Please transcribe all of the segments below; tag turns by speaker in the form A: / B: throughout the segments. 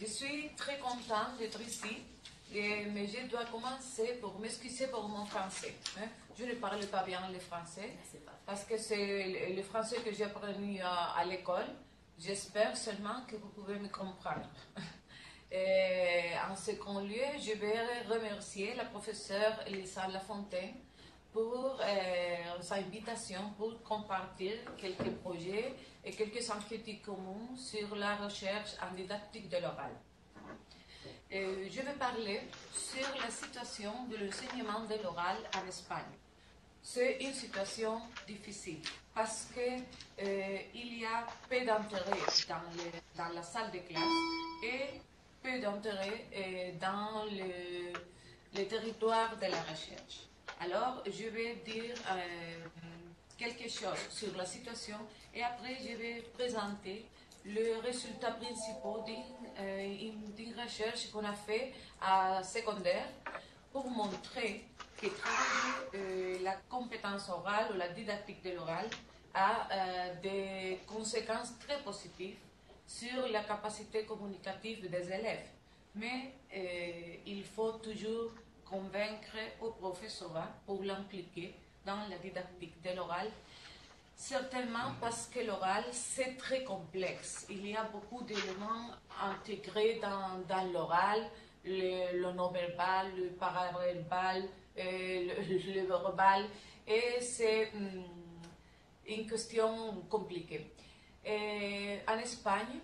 A: Je suis très contente d'être ici, mais je dois commencer pour m'excuser pour mon français. hein. Je ne parle pas bien le français parce que c'est le français que j'ai appris à, à l'école. J'espère seulement que vous pouvez me comprendre. Et en second lieu, je vais remercier la professeure Elisa Lafontaine pour euh, sa invitation pour compartir quelques projets et quelques inquiétudes communes sur la recherche en didactique de l'oral. Euh, je vais parler sur la situation de l'enseignement de l'oral en Espagne. C'est une situation difficile parce qu'il il y a peu d'intérêt dans, dans la salle de classe et peu d'intérêt euh, dans le, le territoire de la recherche. Alors, je vais dire euh, quelque chose sur la situation et après, je vais présenter le résultat principal d'une euh, recherche qu'on a fait à secondaire pour montrer que travailler euh, la compétence orale ou la didactique de l'oral a des conséquences très positives sur la capacité communicative des élèves. Mais il faut toujours convaincre au professorat pour l'impliquer dans la didactique de l'oral Certainement parce que l'oral, c'est très complexe. Il y a beaucoup d'éléments intégrés dans, dans l'oral, le, le non-verbal, le paraverbal, euh, le, verbal, et c'est hum, une question compliquée. Et en Espagne,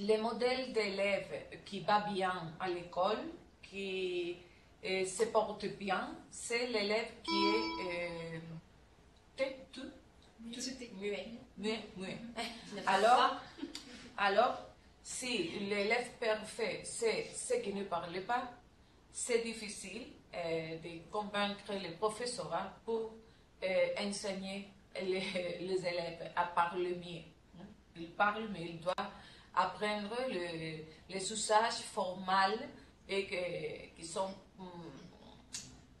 A: le modèle d'élève qui va bien à l'école, qui euh, se porte bien, c'est l'élève qui est euh,
B: Muet.
A: muet, muet.
B: Parle
A: Alors, alors, si l'élève parfait c'est ce qui ne parle pas, c'est difficile euh, de convaincre le professorat pour euh, enseigner les, les élèves à parler mieux. Ils parlent, mais ils doivent apprendre le- les usages formels et que- qui sont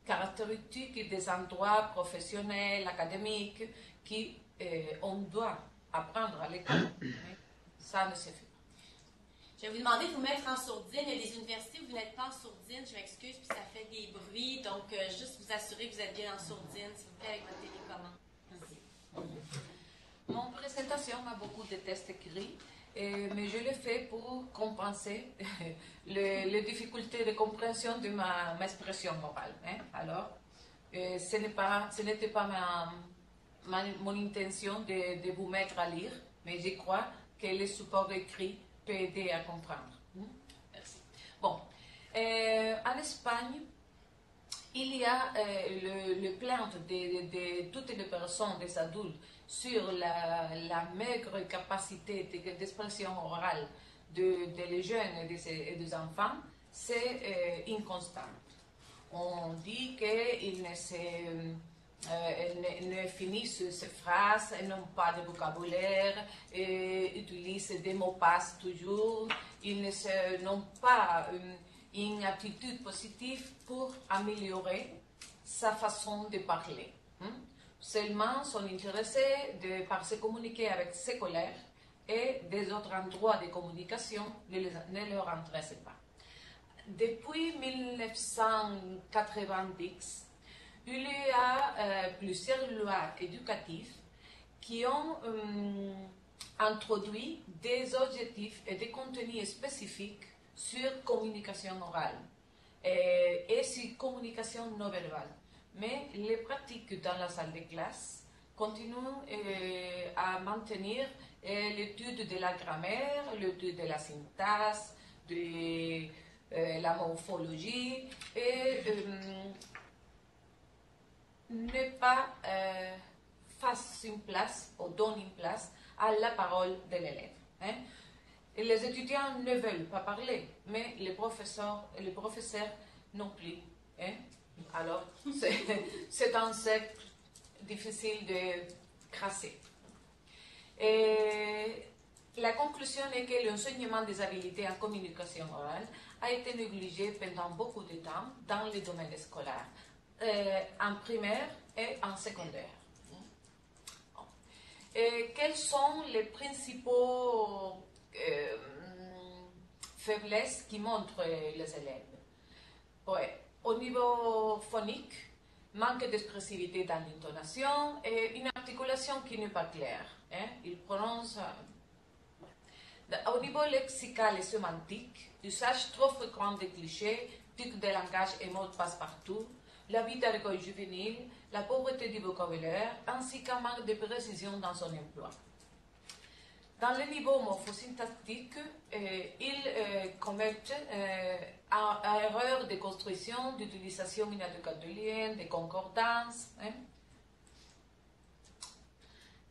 A: caractéristiques des endroits professionnels, académiques, qui euh, on doit apprendre à l'école. Ça ne se fait pas.
B: Je vais vous demander de vous mettre en sourdine. Il y a des universités où vous n'êtes pas en sourdine, je m'excuse, puis ça fait des bruits. Donc, euh, juste vous assurer que vous êtes bien en sourdine, s'il vous plaît, avec votre télécommande. Merci.
A: Mon présentation a beaucoup de tests écrits, euh, mais je l'ai fait pour compenser le- les difficultés de compréhension de ma, ma expression orale. hein. Alors, euh, ce n'est pas- n'était pas ma, mon intention de, de vous mettre à lire, mais je crois que le support écrit peut aider à comprendre. Hmm? Merci. Bon, euh, en Espagne, il y a euh, le, le plainte de- de toutes les personnes, des adultes, sur la, maigre capacité de- d'expression orale de, de les jeunes et des, des enfants, c'est euh, inconstant. On dit qu'ils ne, euh, ne, finissent ces phrases, n'ont pas de vocabulaire, et utilisent des mots passe toujours, ils n'ont pas une, une attitude positive pour améliorer sa façon de parler. Seulement sont intéressés de, par se communiquer avec ses collègues et des autres endroits de communication ne, les- ne leur intéressent pas. Depuis 1990, il y a euh, plusieurs lois éducatives qui ont euh, introduit des objectifs et des contenus spécifiques sur communication orale et, et sur communication non verbale. Mais les pratiques dans la salle de classe continuent euh, à maintenir euh, l'étude de la grammaire, l'étude de la syntaxe, de euh, la morphologie et ne pas fasse une place ou donne une place à la parole de l'élève. hein. Les étudiants ne veulent pas parler, mais les professeurs, les professeurs non plus. hein. Alors, c'est un cercle difficile de crasser. Et la conclusion est que l'enseignement des habiletés en communication orale a été négligé pendant beaucoup de temps dans les domaines scolaires, euh, en primaire et en secondaire. Et quels sont les principaux euh, faiblesses qui montrent les élèves? Au niveau phonique, manque d'expressivité dans l'intonation et une articulation qui n'est pas claire. Hein? Il prononce. Au niveau lexical et sémantique, usage trop fréquent des clichés, types de langage et mots passe-partout, la vie d'alcool juvénile, la pauvreté du vocabulaire, ainsi qu'un manque de précision dans son emploi. Dans le niveau morphosyntactique, euh, il euh, commettent euh, erreurs de construction, d'utilisation inadéquate de concordance. Hein.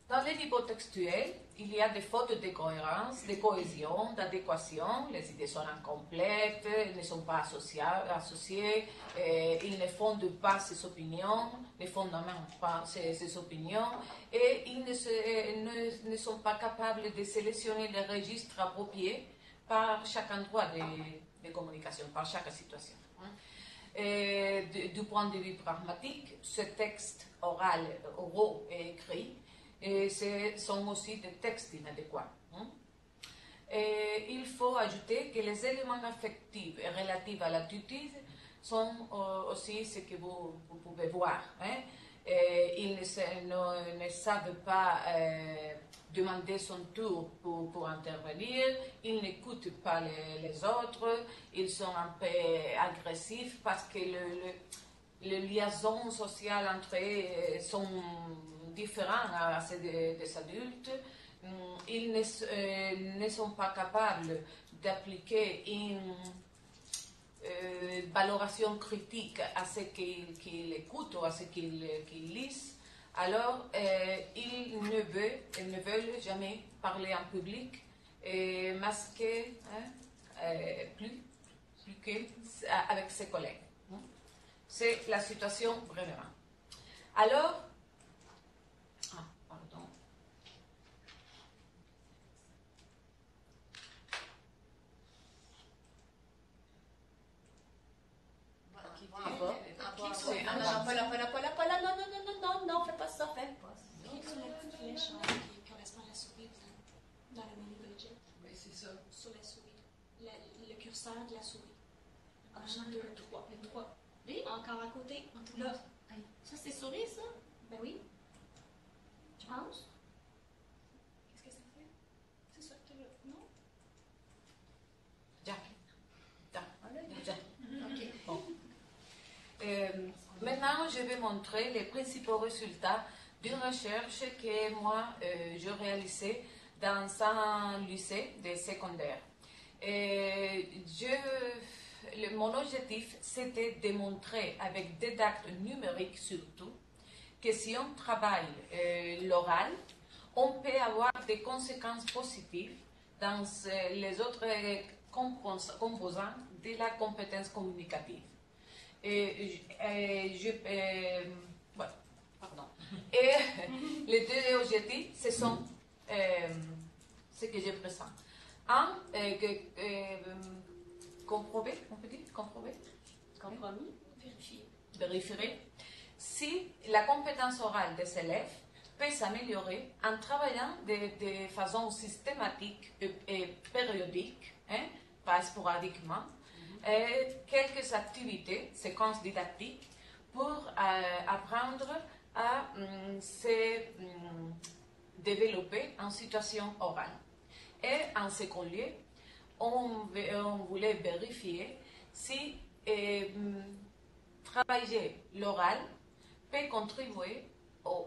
A: Dans le niveau textuel, il y a des fautes de cohérence, de cohésion, d'adéquation. Les idées sont incomplètes, elles ne sont pas associées, associées ils ne fondent pas ses opinions, ne fondamentent pas ses, opinions, et ils ne, ne, sont pas capables de sélectionner les registres appropriés par chaque endroit de, de communication, par chaque situation. Et du point de vue pragmatique, ce texte oral, oraux et écrit et ce sont aussi des textes inadéquats. Et il faut ajouter que les éléments affectifs et relatifs à l'attitude sont euh, aussi ce que vous, pouvez voir. Hein. ils ne, savent pas euh, demander son tour pour, pour intervenir, ils n'écoutent pas les, autres, ils sont un peu agressifs parce que le, les liaisons sociales entre eux sont différents à ceux des, adultes. Mm, ils ne, euh, ne, sont pas capables d'appliquer une euh, valoration critique à ce qu'ils écoutent ou à ce qu'ils lisent. Alors, euh, ils ne veulent, jamais parler en public, et masquer hein, plus, plus qu'avec ses collègues. C'est la situation vraiment. Alors,
B: de la souris. Un, deux, trois. Trois. Oui, encore à côté. Là. Ça, c'est souris, ça? Ben oui. Tu penses? Qu'est-ce que ça fait? C'est ça que tu veux? Non?
A: Jack.
B: Jack. Jack. OK.
A: Bon. Euh, maintenant, je vais montrer les principaux résultats d'une recherche que moi, euh, je réalisais dans un lycée de secondaire. Et je, mon objectif, c'était de montrer avec des dates numériques surtout que si on travaille euh, l'oral, on peut avoir des conséquences positives dans euh, les autres composants de la compétence communicative. Euh. Et les deux objectifs, ce sont ce que je présente. Un, euh, euh, comprober, on peut dire comprober
B: Compromis, vérifier.
A: Vérifier si la compétence orale des élèves peut s'améliorer en travaillant de, façon systématique et, périodique, hein, pas sporadiquement, mhm. quelques activités, séquences didactiques, pour euh, apprendre à hum, se hum, développer en situation orale. Et en second lieu, on, voulait vérifier si euh, travailler l'oral peut contribuer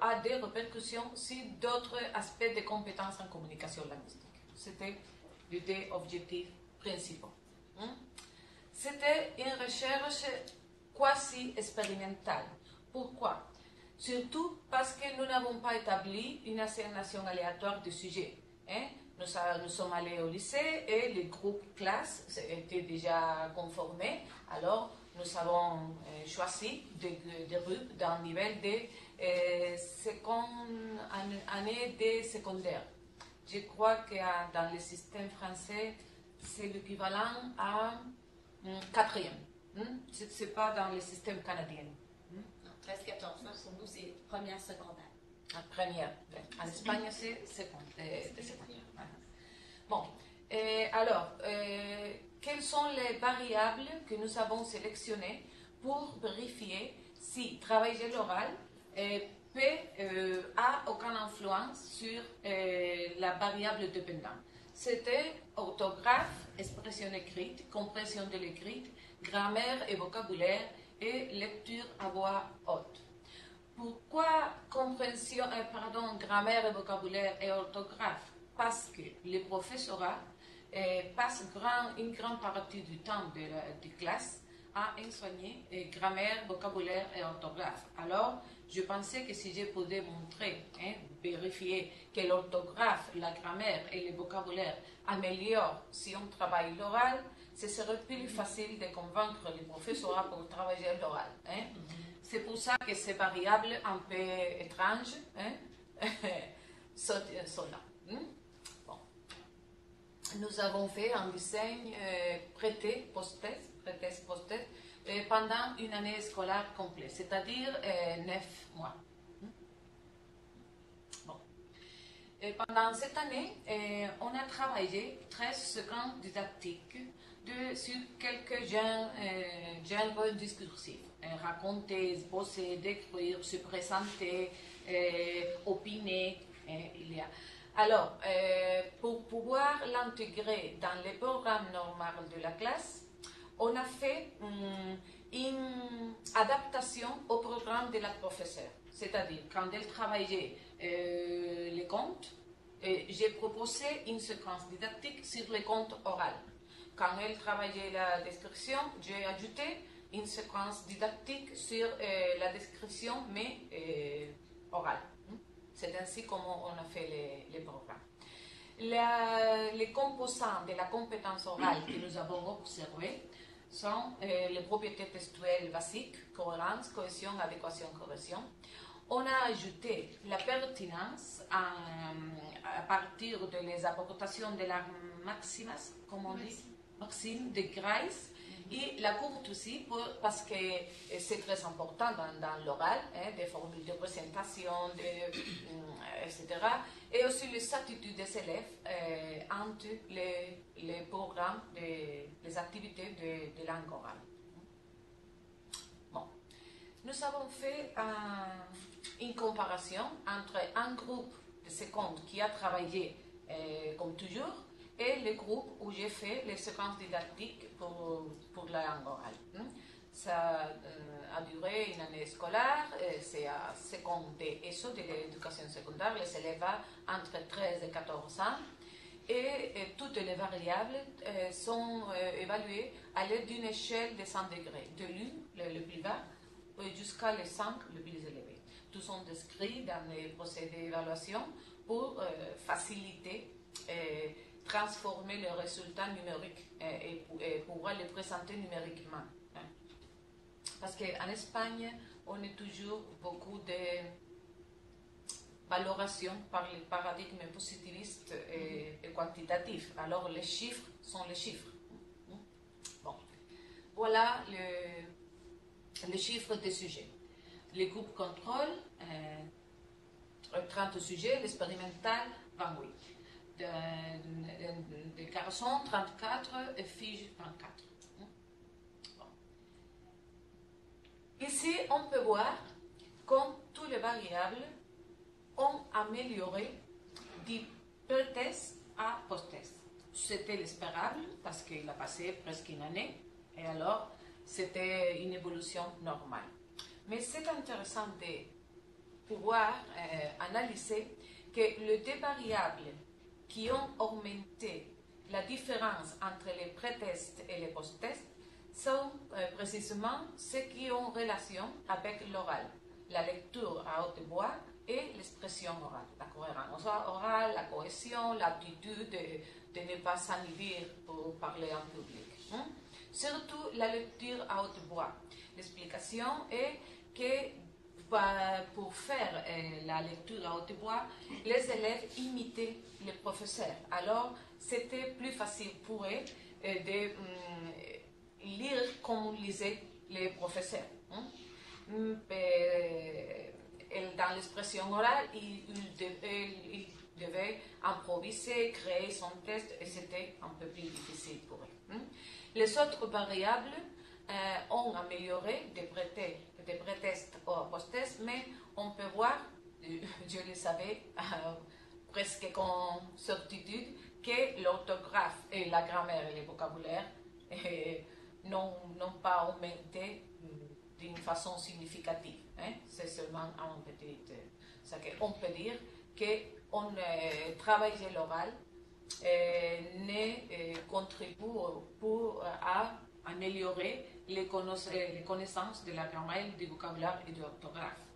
A: à des répercussions sur d'autres aspects de compétences en communication linguistique. C'était les deux objectifs principaux. Hein. C'était une recherche quasi expérimentale. Pourquoi? Surtout parce que nous n'avons pas établi une assignation aléatoire de sujets. Hein? Nous, sommes allés au lycée et les groupes classes étaient déjà conformés. Alors, nous avons euh, choisi des, groupes d'un niveau de euh, seconde année de secondaire. Je crois que dans le système français, c'est l'équivalent à hum, quatrième. Hum? Ce n'est pas dans le système canadien.
B: 13-14 hum? pour nous, c'est première secondaire.
A: Première. En Espagne, c'est secondaire. Bon, alors, euh, variables que nous avons sélectionnées pour vérifier si travailler l'oral euh, peut, euh, a aucune influence sur euh, la variable dépendante? C'était orthographe, expression écrite, compréhension de l'écrite, grammaire et vocabulaire et lecture à voix haute. Pourquoi compréhension, euh, pardon, grammaire et vocabulaire et orthographe? Parce que les professorats euh, passent grand, une grande partie du temps de la classe à enseigner euh, grammaire, vocabulaire et orthographe. Alors, je pensais que si je pouvais montrer, hein, vérifier que l'orthographe, la grammaire et le vocabulaire améliorent si on travaille l'oral, ce serait plus facile de convaincre les professeurs pour travailler l'oral. Hein. C'est pour ça que ces variables un peu étranges sont, là. Nous avons fait un design euh, prêté post-test, euh, pendant une année scolaire complète, c'est-à-dire euh, neuf mois. Hmm? Pendant cette année, euh, on a travaillé 13 secondes didactiques sur quelques genres, genres. Euh, raconter, exposer, décrire, se présenter, euh, opiner. euh, il y a. Alors, pour pouvoir l'intégrer dans le programme normal de la classe, on a fait hum, une adaptation au programme de la professeure. C'est-à-dire, quand elle travaillait les comptes, j'ai proposé une séquence didactique sur les comptes oraux. Quand elle travaillait la description, j'ai ajouté une séquence didactique sur euh, la description, mais euh, orale. C'est ainsi comment on a fait les, les programmes. La- les composants de la compétence orale que nous avons observés sont euh, les propriétés textuelles basiques, cohérence, cohésion, adéquation, correction. On a ajouté la pertinence en- à partir de les apportations de la maximas, comme on dit, maxime de Grace, et la courte aussi, parce que euh, c'est très important dans, l'oral, hein, des formules de présentation, euh, etc. Et aussi les attitudes des élèves euh, entre les, programmes, les activités de, de langue orale. Bon. Nous avons fait un- une comparaison entre un groupe de secondes qui a travaillé comme toujours et le groupe où j'ai fait les séquences didactiques pour, pour la langue orale. hein. Ça euh, a duré une année scolaire, c'est à seconde de ESO, de l'éducation secondaire, les élèves entre 13 et 14 ans. Et, toutes les variables euh, sont euh, évaluées à l'aide d'une échelle de 100 degrés, de l'U, le, plus bas, jusqu'à le 5, le plus élevé. Tous sont décrits dans les procédés d'évaluation pour faciliter transformer les résultats numériques et, pou- et pouvoir les présenter numériquement. hein. Parce qu'en Espagne, on est toujours beaucoup de valoration par le paradigme positiviste et, et quantitatif. Alors les chiffres sont les chiffres. Bon. Voilà le, les chiffres des sujets. Les groupes contrôle, euh, 30 sujets, l'expérimental, 28. De, de, garçons, 34 et filles, 24. Bon. Ici, on peut voir comme toutes les variables ont amélioré du pré-test à post-test. C'était l'espérable parce qu'il a passé presque une année et alors c'était une évolution normale. Mais c'est intéressant de pouvoir euh, analyser que les deux variables qui ont augmenté la différence entre les pré-tests et les post-tests sont euh, précisément ceux qui ont relation avec l'oral, la lecture à haute voix et l'expression orale, la cohérence orale, la cohésion, l'aptitude de, ne pas s'inhibir pour parler en public. hein. Surtout la lecture à haute voix. L'explication est que pour faire euh, la lecture à haute voix, les élèves imitaient les professeurs. Alors, c'était plus facile pour eux euh, de hum, lire comme lisaient les professeurs. hein. Hum, et dans l'expression orale, il, il devait, il devait improviser, créer son texte, et c'était un peu plus difficile pour eux. hein. Les autres variables euh, ont amélioré des pré des pré-tests au post-test, mais on peut voir, je le savais euh, presque con certitude, que l'orthographe et la grammaire et le vocabulaire n'ont pas augmenté d'une façon significative. Hein. C'est seulement un petit. Euh, on peut dire qu'on euh, travaille l'oral euh, ne contribue pour, à améliorer les, connaissances de la grammaire, du vocabulaire et de l'orthographe.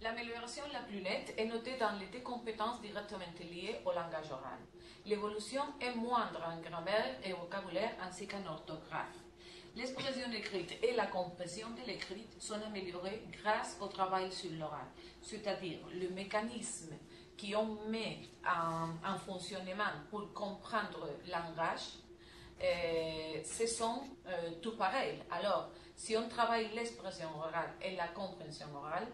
A: L'amélioration la plus nette est notée dans les deux compétences directement liées au langage oral. L'évolution est moindre en grammaire et vocabulaire ainsi qu'en orthographe. L'expression écrite et la compréhension de l'écrit sont améliorées grâce au travail sur l'oral, c'est-à-dire le mécanisme qui on met en, fonctionnement pour comprendre le langage, euh, ce sont euh, tout pareil. Alors, si on travaille l'expression orale et la compréhension orale,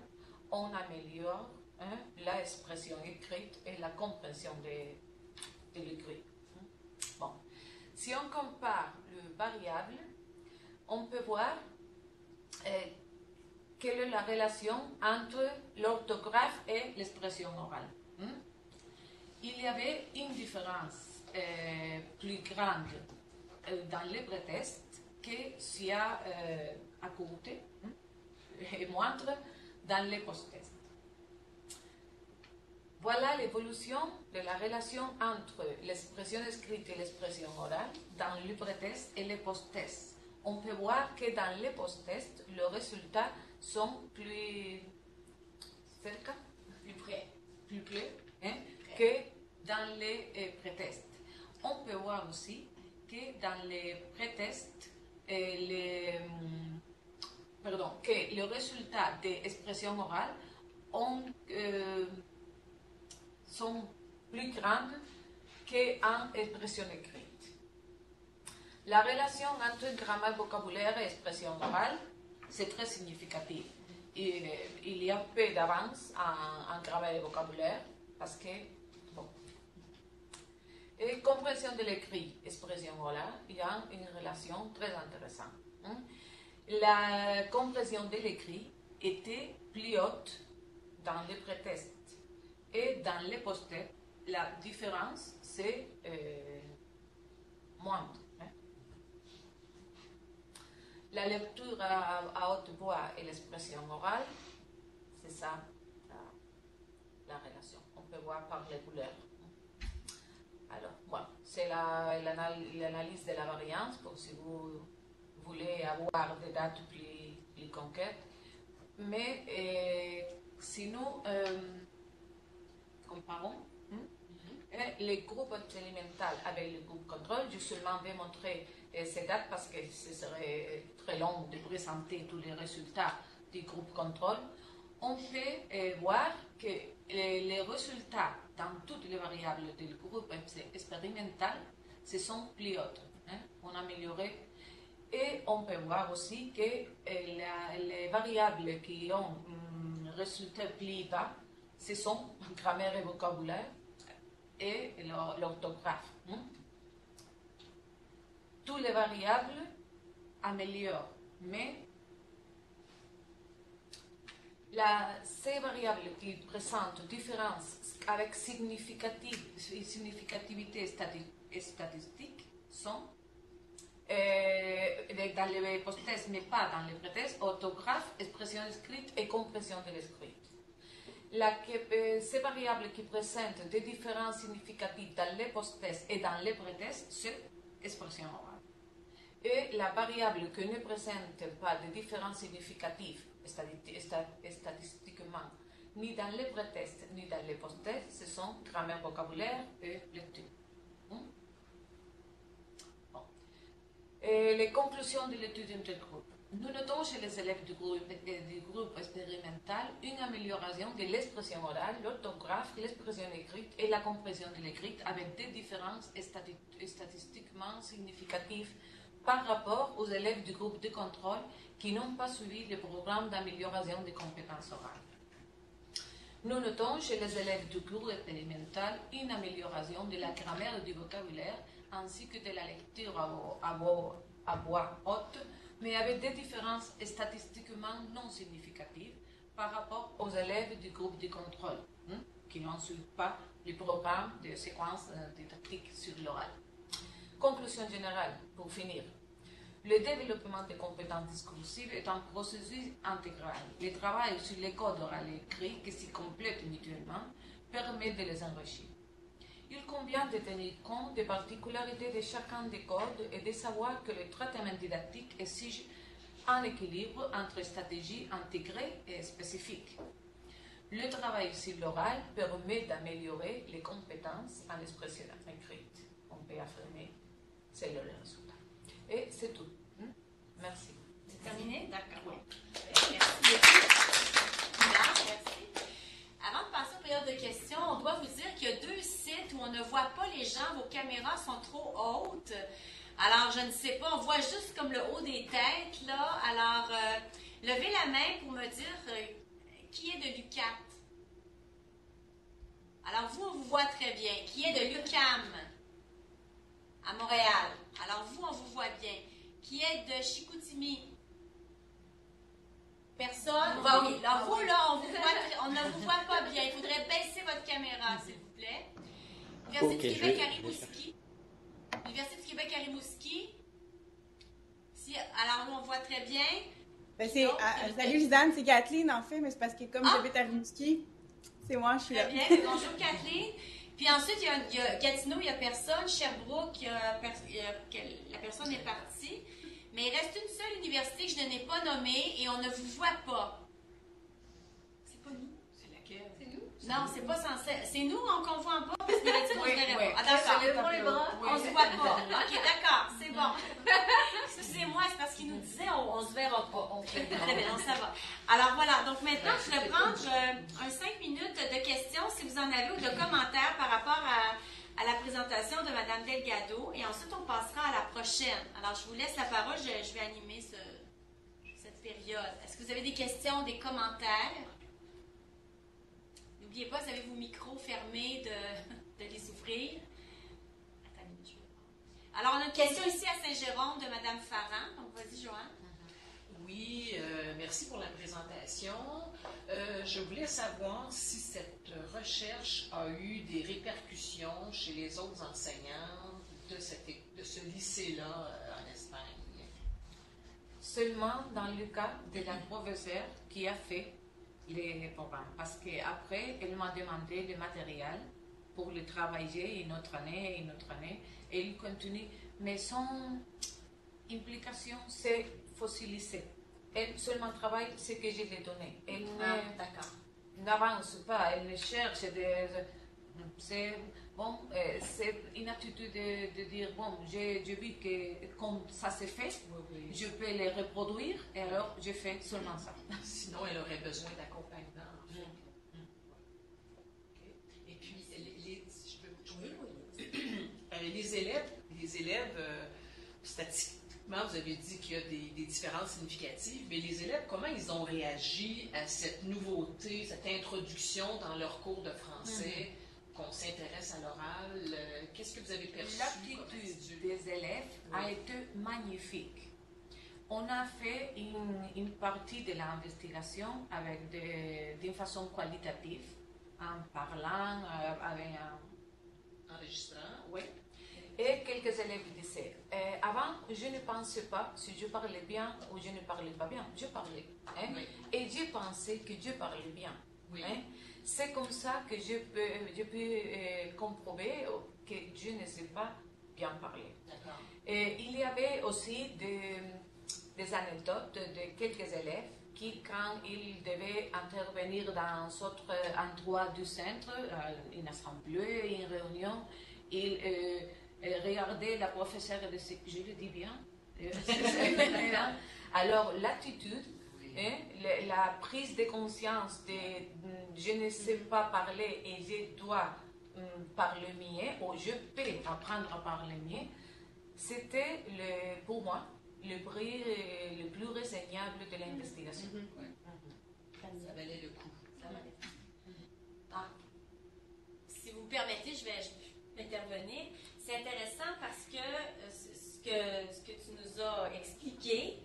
A: on améliore hein, l'expression écrite et la compréhension de, de l'écrit. Bon. Si on compare le variable, on peut voir euh, quelle est la relation entre l'orthographe et l'expression orale. Hmm? Il y avait une différence plus grande dans les prétextes que s'il y a à côté et moindre dans les post-tests. Voilà l'évolution de la relation entre l'expression écrite et l'expression orale dans le prétexte et les post-tests on peut voir que dans les post-tests, les résultats sont plus cerca, plus près, plus près hein, que dans les euh, pré-tests. On peut voir aussi que dans les pré-tests, euh, les, hum, pardon, que les résultats d'expression orale ont, euh, sont plus grands qu'en expression écrite. La relation entre grammaire vocabulaire et expression orale, c'est très significatif. Il, y a peu d'avance en, grammaire et vocabulaire parce que. Et compréhension de l'écrit, expression orale, il y a une relation très intéressante. Hein. La compréhension de l'écrit était plus haute dans les prétextes et dans les post la différence, c'est euh, moindre. La lecture à, haute voix et l'expression orale, c'est ça la, relation. On peut voir par les couleurs. C'est l'analyse de la variance pour si vous voulez avoir des dates plus, plus concrètes. Mais euh, si nous euh, comparons hein, euh, les groupes expérimentaux avec le groupe contrôle, je seulement vais montrer ces dates parce que ce serait très long de présenter tous les résultats du groupe contrôle, on peut euh, voir que les, résultats dans toutes les variables du groupe expérimental se sont plus hautes. On a amélioré. Et on peut voir aussi que euh, les variables qui ont un résultat plus bas, ce sont grammaire et vocabulaire et l'orthographe. Toutes les variables améliorent, mais la, ces variables qui présentent différence avec significativité statistique sont euh, dans les post-tests, mais pas dans les pré-tests, orthographe, expression écrite et compréhension de l'écrit. Euh, ces variables qui présentent des différences significatives dans les post-tests et dans les pré-tests, c'est expression orale et la variable que ne présente pas de différences significatives statistiquement, ni dans les pré-tests ni dans les post-tests, ce sont grammaire vocabulaire et lecture. Hmm? Et les conclusions de l'étude intergroupe. Nous notons chez les élèves du groupe, groupe expérimental une amélioration de l'expression orale, l'orthographe, l'expression écrite et la compréhension de l'écrite avec des différences statistiquement significatives par rapport aux élèves du groupe de contrôle qui n'ont pas suivi le programme d'amélioration des compétences orales. Nous notons chez les élèves du cours expérimental une amélioration de la grammaire et du vocabulaire ainsi que de la lecture à, voix, haute, mais avec des différences statistiquement non significatives par rapport aux élèves du groupe de contrôle, hein, qui n'ont suivi pas le programme de séquence euh, didactique sur l'oral. Conclusion générale, pour finir. Le développement des compétences discursives est un processus intégral. Le travail sur les codes oral et écrits qui s'y complètent mutuellement permet de les enrichir. Il convient de tenir compte des particularités de chacun des codes et de savoir que le traitement didactique exige un équilibre entre stratégies intégrées et spécifiques. Le travail sur l'oral permet d'améliorer les compétences en expression écrite. On peut affirmer, c'est le résultat. Et c'est tout. Merci.
C: C'est terminé? D'accord. Oui. Merci Merci. Avant de passer aux période de questions, on doit vous dire qu'il y a deux sites où on ne voit pas les gens, vos caméras sont trop hautes. Alors, je ne sais pas, on voit juste comme le haut des têtes, là. Alors, euh, levez la main pour me dire euh, qui est de l'UCAT. Alors, vous, on vous voit très bien. Qui est de l'UCAM? À Montréal? Alors vous, on vous voit bien. Qui est de Chicoutimi? Personne? Bah oui. Alors vous, là, on, ne vous voit pas bien. Il faudrait baisser votre caméra, s'il vous plaît. Université du Québec à Rimouski. Université du Québec à Rimouski. Si, alors nous, on voit très bien.
D: Ben, c'est, salut Lisanne, c'est Kathleen en fait, mais c'est parce que comme ah! j'habite à Rimouski, c'est moi, je suis
C: là. Très bien, bonjour Kathleen. Puis ensuite, il y, a, il y a Gatineau, il n'y a personne. Sherbrooke, la personne est partie. Mais il reste une seule université que je n'ai pas nommée et on ne vous voit pas.
A: C'est pas nous. C'est laquelle?
C: C'est nous? Non, c'est pas censé. C'est nous qu'on ne voit pas parce pas. Ah, d'accord.
B: les bras.
C: On ne se voit pas. OK, d'accord, c'est bon. Excusez-moi, c'est parce qu'il nous disait on, ne se verra pas. Très bien, ça va. Alors voilà, donc maintenant, je vais prendre euh, un 5 minutes de questions si vous en avez ou de commentaires par rapport à à la présentation de Mme Delgado et ensuite on passera à la prochaine. Alors je vous laisse la parole, je, vais animer cette période. Est-ce que vous avez des questions, des commentaires? N'oubliez pas, vous avez vos micros fermés de, de les ouvrir. Alors on a une question ici à Saint-Jérôme de Mme Farran. Donc vas-y, Joanne.
E: Oui, euh, merci pour la présentation. Euh, je voulais savoir si cette recherche a eu des répercussions chez les autres enseignants de, ce lycée-là euh, en Espagne.
A: Seulement dans le cas de la professeure qui a fait les programmes. Parce qu'après, elle m'a demandé le matériel pour le travailler une autre année, une autre année, et il continue. Mais son implication, c'est fossiliser elle seulement travaille ce que je lui ai donné. Elle ah, n'avance pas, elle ne cherche des. C'est bon, euh, c'est une attitude de, dire bon, j'ai vu que comme ça s'est fait, je peux les reproduire et alors je fais seulement ça.
E: Sinon, elle aurait besoin d'accompagnement. Mm. Et puis, les, je peux, les élèves, les élèves euh, statistiques vous avez dit qu'il y a des, différences significatives, mais les élèves, comment ils ont réagi à cette nouveauté, cette introduction dans leur cours de français, mhm. qu'on s'intéresse à l'oral? Euh, qu'est-ce que vous avez perçu?
A: L'attitude des élèves a été magnifique. On a fait une, partie de l'investigation avec d'une façon qualitative, en parlant, euh, avec un
E: enregistrant.
A: Oui. Et quelques élèves disaient, euh, avant, je ne pensais pas si je parlais bien ou je ne parlais pas bien. Je parlais. Hein. Et j'ai pensé que je parlais bien. Hein. C'est comme ça que je peux, je peux euh, comprober que je ne sais pas bien parler. Et il y avait aussi des, des anecdotes de quelques élèves qui, quand ils devaient intervenir dans autre endroit du centre, euh, une assemblée, une réunion, ils regardez la professeure de je le dis bien. Alors l'attitude, hein, la prise de conscience de je ne sais pas parler et je dois hum, parler mien, ou je peux apprendre à parler mien, c'était pour moi le prix le plus raisonnable de l'investigation.
E: Mm-hmm. Ça valait le coup.
C: Ah. Si vous me permettez, je vais, je vais intervenir. C'est intéressant parce que, euh, ce, que ce que tu nous as expliqué,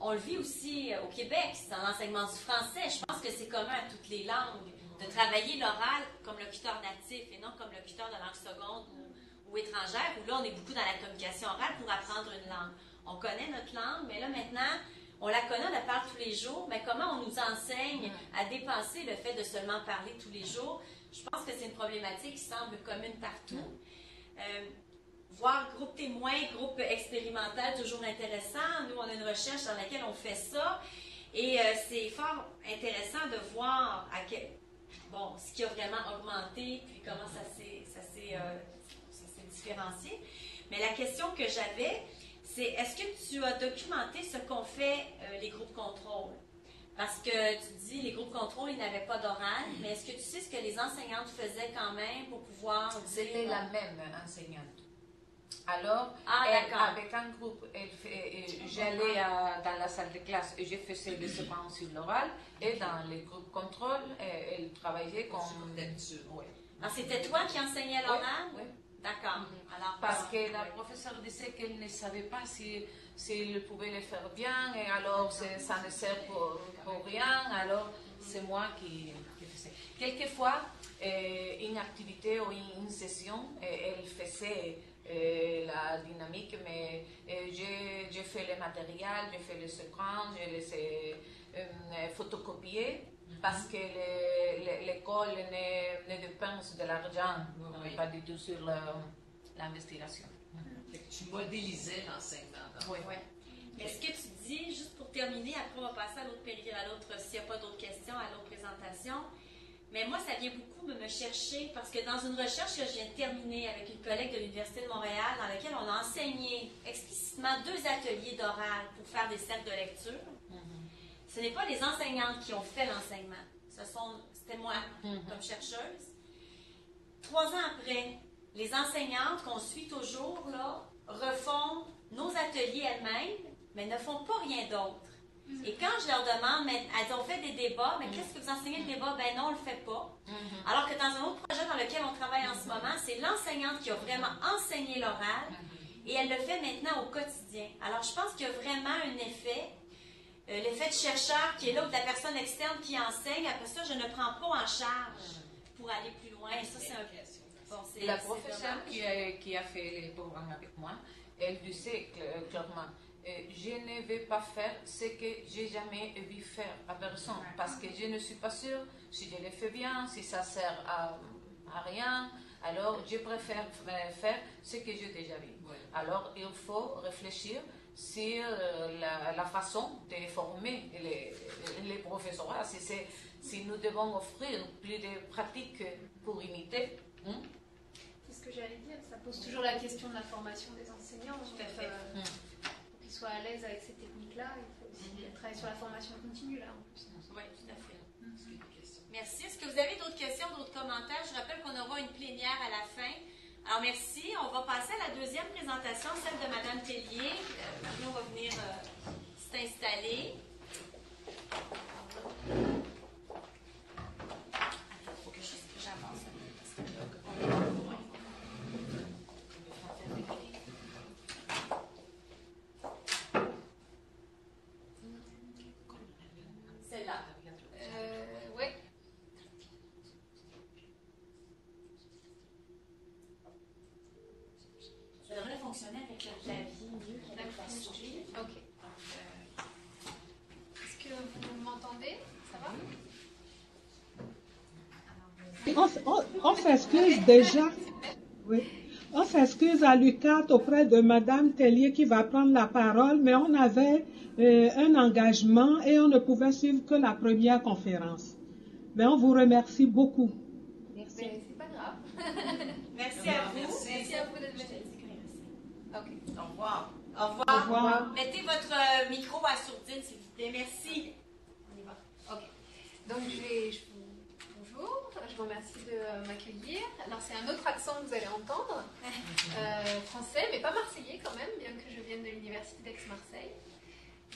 C: on le vit aussi au Québec, dans l'enseignement du français. Je pense que c'est commun à toutes les langues de travailler l'oral comme locuteur natif et non comme locuteur de langue seconde ou, ou, étrangère, où là, on est beaucoup dans la communication orale pour apprendre une langue. On connaît notre langue, mais là, maintenant, on la connaît, on la parle tous les jours, mais comment on nous enseigne à dépenser le fait de seulement parler tous les jours? Je pense que c'est une problématique qui semble commune partout. Euh, voir groupe témoin, groupe expérimental, toujours intéressant. Nous, on a une recherche dans laquelle on fait ça. Et euh, c'est fort intéressant de voir à quel, bon, ce qui a vraiment augmenté, puis comment ça s'est euh, différencié. Mais la question que j'avais, c'est est-ce que tu as documenté ce qu'ont fait euh, les groupes contrôle? Parce que tu dis les groupes contrôle, ils n'avaient pas d'oral, mais est-ce que tu sais ce que les enseignantes faisaient quand même pour pouvoir.
A: C'était la même enseignante. Alors,
C: ah,
A: elle, avec un groupe, j'allais dans la salle de classe et je faisais des séquences sur l'oral. Et dans les groupes contrôle, elle, travaillait comme. Oui.
C: Alors, c'était toi qui enseignais l'oral?
A: Oui.
C: D'accord.
A: Alors, Parce que la professeure disait qu'elle ne savait pas si, si pouvait le faire bien, et alors ça ne sert pour, pour rien. Alors, c'est moi qui, qui, faisais. Quelquefois, euh, une activité ou une session, elle faisait euh, la dynamique, mais j'ai fait le matériel, j'ai fait le secret, j'ai laissé euh, photocopier parce que l'école ne, ne dépense de l'argent, pas du tout sur l'investigation.
E: Tu modélisais l'enseignement.
C: Oui, oui. Mais ce que tu dis, juste pour terminer, après on va passer à l'autre à l'autre, s'il n'y a pas d'autres questions, à l'autre présentation. Mais moi, ça vient beaucoup de me chercher parce que dans une recherche que je viens de terminer avec une collègue de l'Université de Montréal, dans laquelle on a enseigné explicitement deux ateliers d'oral pour faire des cercles de lecture, mm-hmm. ce n'est pas les enseignantes qui ont fait l'enseignement. Ce sont, c'était moi mm-hmm. comme chercheuse. Trois ans après, les enseignantes qu'on suit toujours là refont nos ateliers elles-mêmes, mais ne font pas rien d'autre. Et quand je leur demande, mais elles ont fait des débats, mais qu'est-ce que vous enseignez le débat? Ben non, on ne le fait pas. Mm-hmm. Alors que dans un autre projet dans lequel on travaille en ce moment, c'est l'enseignante qui a vraiment enseigné l'oral et elle le fait maintenant au quotidien. Alors je pense qu'il y a vraiment un effet, euh, l'effet de chercheur qui est là, ou de la personne externe qui enseigne. Après ça, je ne prends pas en charge pour aller plus loin. Et ça, c'est un.
A: Bon, la professeure qui a, qui a fait les programmes avec moi, elle disait clairement je ne vais pas faire ce que j'ai jamais vu faire à personne parce que je ne suis pas sûre si je le fais bien, si ça sert à, rien. Alors, je préfère faire ce que j'ai déjà vu. Alors, il faut réfléchir sur euh, la, façon de former les, les professeurs. Si, si nous devons offrir plus de pratiques pour imiter.
F: Hein? C'est ce que j'allais dire. Ça pose toujours la question de la formation des enseignants.
C: Tout à fait.
F: Euh, hum soit à l'aise avec ces techniques-là. Il faut aussi mhm. travailler sur la formation continue, là, en plus.
C: Oui, tout à fait. Merci. Est-ce que vous avez d'autres questions, d'autres commentaires? Je rappelle qu'on aura une plénière à la fin. Alors, merci. On va passer à la deuxième présentation, celle de Mme Tellier. Euh, on va venir euh, s'installer.
G: Déjà. Oui. On s'excuse à l'UCAT auprès de Madame Tellier qui va prendre la parole, mais on avait euh, un engagement et on ne pouvait suivre que la première conférence. Mais on vous remercie beaucoup.
F: Merci. C'est pas grave.
C: merci à vous.
F: Merci, à vous d'être
C: OK. Au revoir. Au revoir. Au revoir. Mettez votre euh, micro à sourdine, s'il vous plaît. Merci.
F: On y va. OK. Donc, je vais, je vous remercie de m'accueillir. Alors c'est un autre accent que vous allez entendre, euh, français, mais pas marseillais quand même, bien que je vienne de l'université d'Aix-Marseille.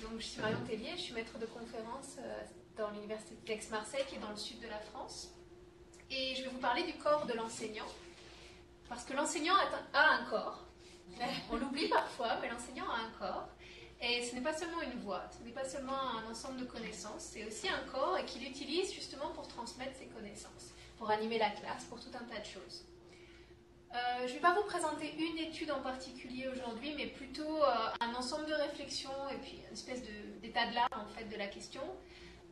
F: Donc je suis Marion Tellier, je suis maître de conférence euh, dans l'université d'Aix-Marseille qui est dans le sud de la France. et je vais vous parler du corps de l'enseignant. Parce que l'enseignant a un corps. On l'oublie parfois, mais l'enseignant a un corps. Et ce n'est pas seulement une voix, ce n'est pas seulement un ensemble de connaissances, c'est aussi un corps et qu'il utilise justement pour transmettre ses connaissances, pour animer la classe, pour tout un tas de choses. Euh, je ne vais pas vous présenter une étude en particulier aujourd'hui, mais plutôt euh, un ensemble de réflexions et puis une espèce d'état de, l'art en fait de la question.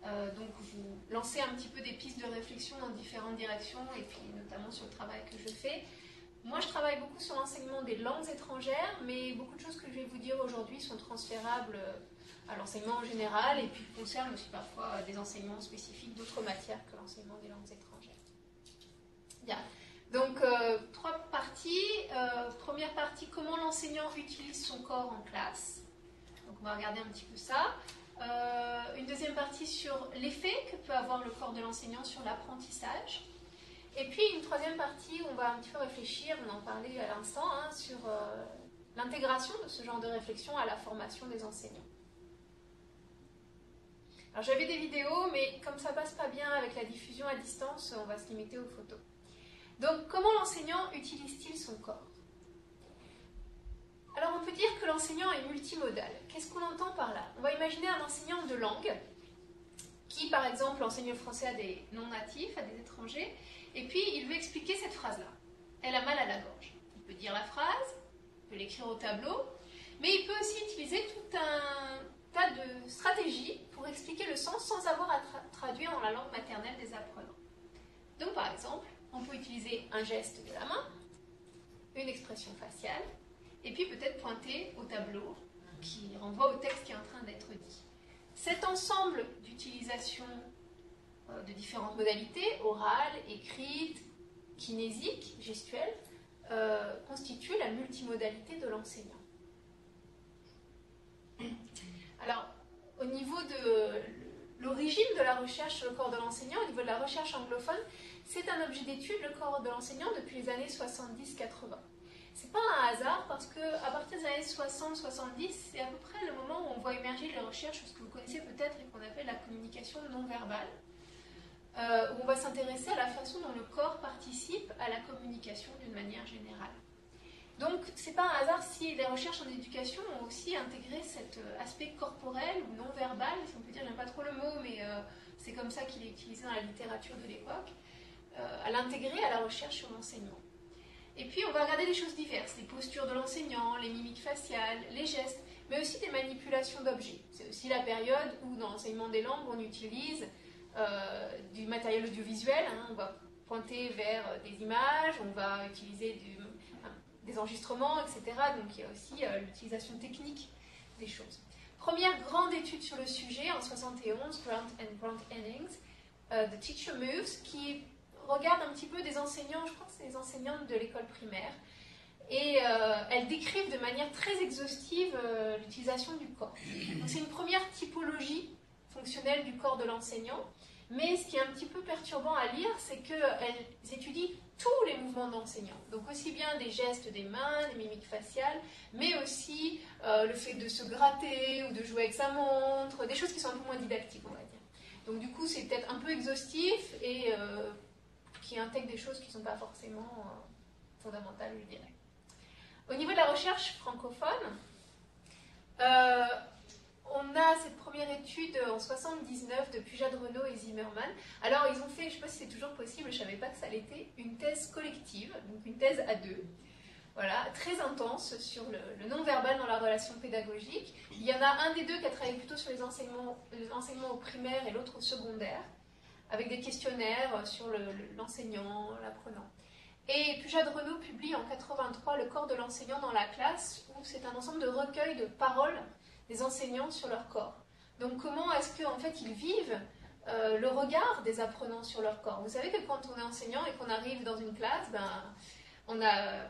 F: Euh, donc vous lancez un petit peu des pistes de réflexion dans différentes directions et puis notamment sur le travail que je fais. Moi, je travaille beaucoup sur l'enseignement des langues étrangères, mais beaucoup de choses que je vais vous dire aujourd'hui sont transférables à l'enseignement en général et puis concernent aussi parfois des enseignements spécifiques d'autres matières que l'enseignement des langues étrangères. Donc, euh, trois parties. Euh, première partie, comment l'enseignant utilise son corps en classe. Donc, on va regarder un petit peu ça. Euh, une deuxième partie sur l'effet que peut avoir le corps de l'enseignant sur l'apprentissage. Et puis une troisième partie, on va un petit peu réfléchir, on en parlait à l'instant, hein, sur l'intégration de ce genre de réflexion à la formation des enseignants. Alors j'avais des vidéos, mais comme ça passe pas bien avec la diffusion à distance, on va se limiter aux photos. Donc comment l'enseignant utilise-t-il son corps? Alors on peut dire que l'enseignant est multimodal. Qu'est-ce qu'on entend par là? On va imaginer un enseignant de langue qui, par exemple, enseigne le français à des non-natifs, à des étrangers, et puis, il veut expliquer cette phrase-là. Elle a mal à la gorge. Il peut dire la phrase, il peut l'écrire au tableau, mais il peut aussi utiliser tout un tas de stratégies pour expliquer le sens sans avoir à traduire dans la langue maternelle des apprenants. Donc, par exemple, on peut utiliser un geste de la main, une expression faciale, et puis peut-être pointer au tableau qui renvoie au texte qui est en train d'être dit. Cet ensemble d'utilisation euh, de différentes modalités, orales, écrites, kinésiques, gestuelles, euh, constituent la multimodalité de l'enseignant. Alors, au niveau de l'origine de la recherche sur le corps de l'enseignant, au niveau de la recherche anglophone, c'est un objet d'étude, le corps de l'enseignant, depuis les années 70-80. C'est pas un hasard parce que à partir des années 60-70, c'est à peu près le moment où on voit émerger les recherches, ce que vous connaissez peut-être et qu'on appelle la communication non verbale. Euh, où on va s'intéresser à la façon dont le corps participe à la communication d'une manière générale. Donc, c'est pas un hasard si les recherches en éducation ont aussi intégré cet euh, aspect corporel ou non verbal, si on peut dire, j'aime pas trop le mot, mais euh, c'est comme ça qu'il est utilisé dans la littérature de l'époque, à l'intégrer à la recherche sur l'enseignement. Et puis, on va regarder des choses diverses, les postures de l'enseignant, les mimiques faciales, les gestes, mais aussi des manipulations d'objets. C'est aussi la période où, dans l'enseignement des langues, on utilise euh, du matériel audiovisuel. Hein. on va pointer vers des images, on va utiliser des enregistrements, etc. Donc il y a aussi euh, l'utilisation technique des choses. Première grande étude sur le sujet en 71, Grant and Grant Hennings, euh, The Teacher Moves, qui regarde un petit peu des enseignants, je crois que c'est des enseignantes de l'école primaire, et elles décrivent de manière très exhaustive l'utilisation du corps. C'est une première typologie fonctionnelle du corps de l'enseignant. Mais ce qui est un petit peu perturbant à lire, c'est qu'elles étudient tous les mouvements d'enseignant. Donc aussi bien des gestes des mains, des mimiques faciales, mais aussi euh, le fait de se gratter ou de jouer avec sa montre, des choses qui sont un peu moins didactiques, on va dire. Donc du coup, c'est peut-être un peu exhaustif et euh, qui intègre des choses qui ne sont pas forcément euh, fondamentales, je dirais. Au niveau de la recherche francophone, on a cette première étude en 79 de Pujade Renault et Zimmerman. Alors, ils ont fait, je ne sais pas si c'est toujours possible, je ne savais pas que ça l'était, une thèse collective, donc une thèse à deux. Voilà, très intense sur le, non-verbal dans la relation pédagogique. Il y en a un des deux qui a travaillé plutôt sur les les enseignements au primaire et l'autre au secondaire, avec des questionnaires sur l'enseignant, l'apprenant. Et Pujade Renault publie en 83 Le corps de l'enseignant dans la classe, où c'est un ensemble de recueils de paroles des enseignants sur leur corps. Donc comment est-ce qu'en fait ils vivent euh, le regard des apprenants sur leur corps? Vous savez que quand on est enseignant et qu'on arrive dans une classe, ben, on a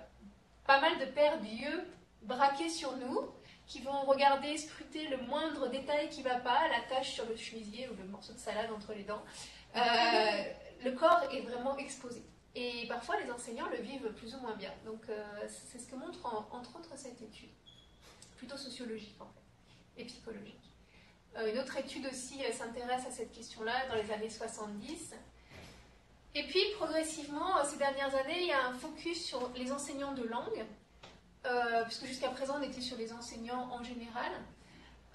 F: pas mal de pères d'yeux braqués sur nous qui vont regarder, scruter le moindre détail qui ne va pas, la tache sur le chemisier ou le morceau de salade entre les dents. Euh, le corps est vraiment exposé. Et parfois, les enseignants le vivent plus ou moins bien. Donc, euh, c'est ce que montre entre autres cette étude, plutôt sociologique en fait et psychologique. Euh, une autre étude aussi s'intéresse à cette question-là dans les années 70. Et puis, progressivement, ces dernières années, il y a un focus sur les enseignants de langue, puisque jusqu'à présent, on était sur les enseignants en général.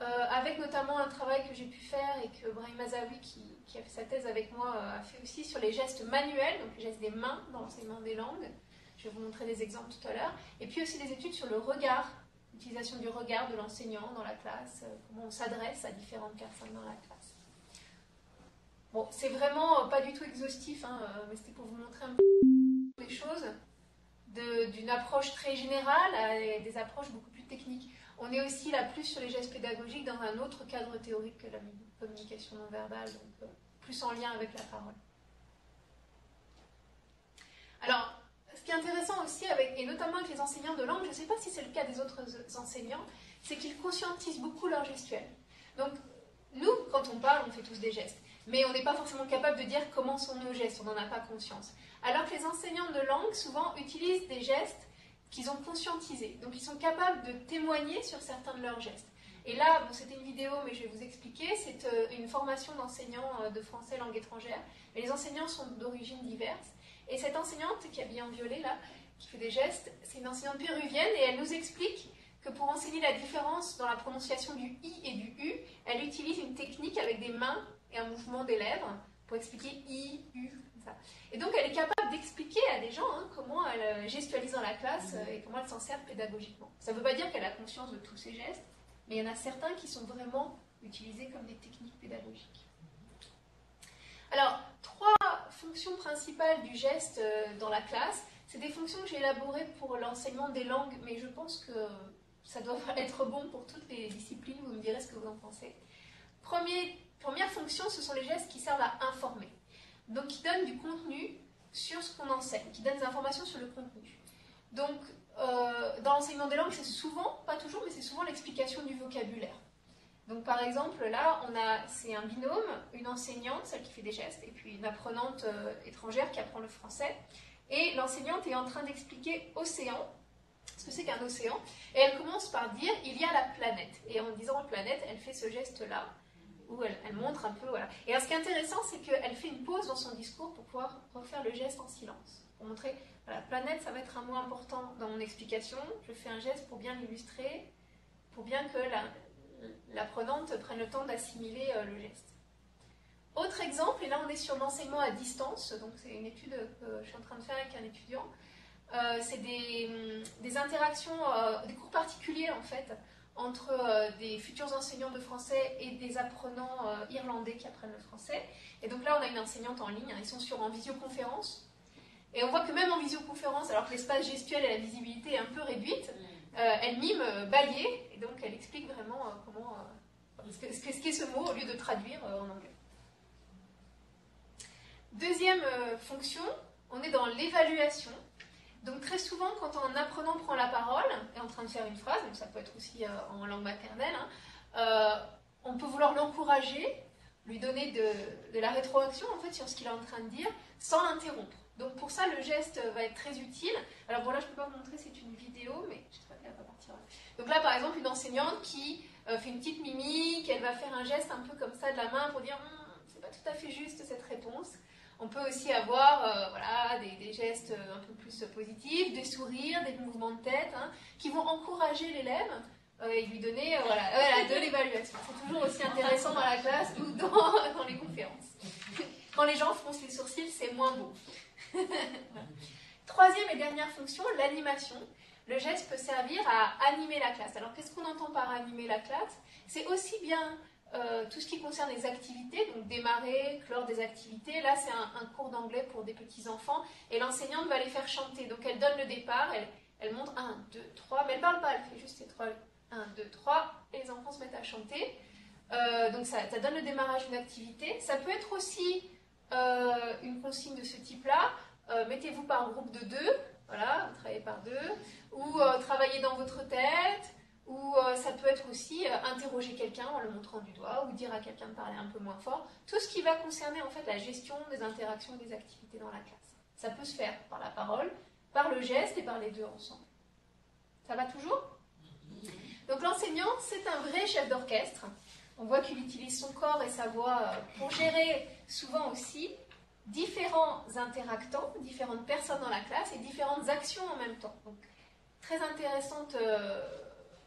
F: Euh, avec notamment un travail que j'ai pu faire et que Brahim Azawi, qui, a fait sa thèse avec moi, euh, a fait aussi sur les gestes manuels, donc les gestes des mains dans l'enseignement des langues. Je vais vous montrer des exemples tout à l'heure. Et puis aussi des études sur le regard, l'utilisation du regard de l'enseignant dans la classe, euh, comment on s'adresse à différentes personnes dans la classe. Bon, c'est vraiment pas du tout exhaustif, hein, mais c'était pour vous montrer un peu des choses d'une approche très générale à des approches beaucoup plus techniques. On est aussi là plus sur les gestes pédagogiques dans un autre cadre théorique que la communication non verbale, donc euh, plus en lien avec la parole. Alors, ce qui est intéressant aussi, avec, et notamment avec les enseignants de langue, je ne sais pas si c'est le cas des autres enseignants, c'est qu'ils conscientisent beaucoup leur gestuelle. Donc, nous, quand on parle, on fait tous des gestes, mais on n'est pas forcément capable de dire comment sont nos gestes, on n'en a pas conscience. Alors que les enseignants de langue, souvent, utilisent des gestes qu'ils ont conscientisé. Donc ils sont capables de témoigner sur certains de leurs gestes. Et là, c'était une vidéo, mais je vais vous expliquer. C'est euh, une formation d'enseignants euh, de français langue étrangère. Et les enseignants sont d'origine diverses. Et cette enseignante qui a bien violé là, qui fait des gestes, c'est une enseignante péruvienne et elle nous explique que pour enseigner la différence dans la prononciation du i et du u, elle utilise une technique avec des mains et un mouvement des lèvres expliquer i, u, ça. Et donc, elle est capable d'expliquer à des gens hein, comment elle euh, gestualise dans la classe euh, et comment elle s'en sert pédagogiquement. Ça ne veut pas dire qu'elle a conscience de tous ces gestes, mais il y en a certains qui sont vraiment utilisés comme des techniques pédagogiques. Alors, trois fonctions principales du geste euh, dans la classe. C'est des fonctions que j'ai élaborées pour l'enseignement des langues, mais je pense que ça doit être bon pour toutes les disciplines. Vous me direz ce que vous en pensez. Première fonction, ce sont les gestes qui servent à informer donc qui donne du contenu sur ce qu'on enseigne, qui donne des informations sur le contenu. Donc, euh, dans l'enseignement des langues, c'est souvent, pas toujours, mais c'est souvent l'explication du vocabulaire. Donc, par exemple, là, on a, c'est un binôme, une enseignante, celle qui fait des gestes, et puis une apprenante euh, étrangère qui apprend le français. Et l'enseignante est en train d'expliquer océan, ce que c'est qu'un océan, et elle commence par dire il y a la planète. Et en disant planète, elle fait ce geste-là elle, montre un peu. Voilà. Et ce qui est intéressant, c'est qu'elle fait une pause dans son discours pour pouvoir refaire le geste en silence. Pour montrer, la planète, ça va être un mot important dans mon explication. Je fais un geste pour bien l'illustrer, pour bien que l'apprenante prenne le temps d'assimiler euh, le geste. Autre exemple, et là on est sur l'enseignement à distance, donc c'est une étude que je suis en train de faire avec un étudiant. Euh, c'est des, interactions, euh, des cours particuliers en fait, entre euh, des futurs enseignants de français et des apprenants euh, irlandais qui apprennent le français. Et donc là, on a une enseignante en ligne, hein, ils sont sur, en visioconférence. Et on voit que même en visioconférence, alors que l'espace gestuel et la visibilité est un peu réduite, euh, elle mime balayer, et donc elle explique vraiment comment, ce qu'est ce, ce mot au lieu de traduire en anglais. Deuxième fonction, on est dans l'évaluation. Donc très souvent, quand un apprenant prend la parole, est en train de faire une phrase, donc ça peut être aussi euh, en langue maternelle, hein, euh, on peut vouloir l'encourager, lui donner de, la rétroaction en fait sur ce qu'il est en train de dire, sans l'interrompre. Donc pour ça, le geste va être très utile. Alors voilà, je ne peux pas vous montrer, c'est une vidéo, mais je qu'elle va partir. Donc là, par exemple, une enseignante qui euh, fait une petite mimique, elle va faire un geste un peu comme ça de la main pour dire hum, c'est pas tout à fait juste cette réponse. On peut aussi avoir euh, voilà, des, gestes un peu plus positifs, des sourires, des mouvements de tête, hein, qui vont encourager l'élève euh, et lui donner euh, voilà, de l'évaluation. C'est toujours aussi intéressant dans la classe ou dans, dans les conférences. Quand les gens froncent les sourcils, c'est moins beau. Troisième et dernière fonction, l'animation. Le geste peut servir à animer la classe. Alors qu'est-ce qu'on entend par animer la classe? C'est aussi bien euh, tout ce qui concerne les activités, donc démarrer, clore des activités. Là, c'est un, cours d'anglais pour des petits-enfants et l'enseignante va les faire chanter. Donc, elle donne le départ, elle, elle montre 1, 2, 3, mais elle parle pas, elle fait juste ces 3, 1, 2, 3, et les enfants se mettent à chanter. Euh, donc, ça, ça, donne le démarrage d'une activité. Ça peut être aussi euh, une consigne de ce type-là. Mettez-vous par groupe de deux, voilà, vous travaillez par deux, ou travaillez dans votre tête, ou euh, ça peut être aussi euh, interroger quelqu'un en le montrant du doigt, ou dire à quelqu'un de parler un peu moins fort. Tout ce qui va concerner en fait la gestion des interactions et des activités dans la classe. Ça peut se faire par la parole, par le geste et par les deux ensemble. Ça va toujours? Donc l'enseignant, c'est un vrai chef d'orchestre. On voit qu'il utilise son corps et sa voix euh, pour gérer souvent aussi différents interactants, différentes personnes dans la classe et différentes actions en même temps. Donc, très intéressante euh,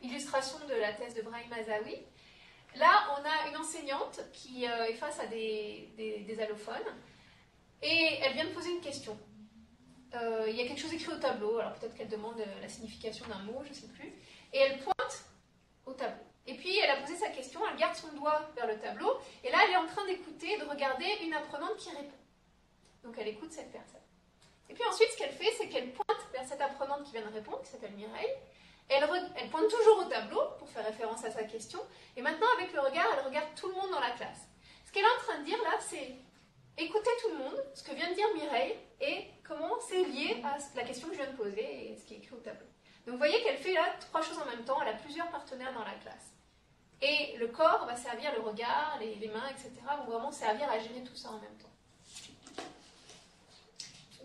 F: illustration de la thèse de Brahim Azawi. Là, on a une enseignante qui euh, est face à des, allophones et elle vient de poser une question. Euh, il y a quelque chose écrit au tableau, alors peut-être qu'elle demande la signification d'un mot, je ne sais plus, et elle pointe au tableau. Et puis elle a posé sa question, elle garde son doigt vers le tableau, et là elle est en train d'écouter, de regarder une apprenante qui répond. Donc elle écoute cette personne. Et puis ensuite, ce qu'elle fait, c'est qu'elle pointe vers cette apprenante qui vient de répondre, qui s'appelle Mireille. Elle, pointe toujours au tableau pour faire référence à sa question. Et maintenant, avec le regard, elle regarde tout le monde dans la classe. Ce qu'elle est en train de dire là, c'est écouter tout le monde, ce que vient de dire Mireille, et comment c'est lié à la question que je viens de poser et ce qui est écrit au tableau. Donc vous voyez qu'elle fait là trois choses en même temps. Elle a plusieurs partenaires dans la classe. Et le corps va servir, le regard, les, les mains, etc., vont vraiment servir à gérer tout ça en même temps.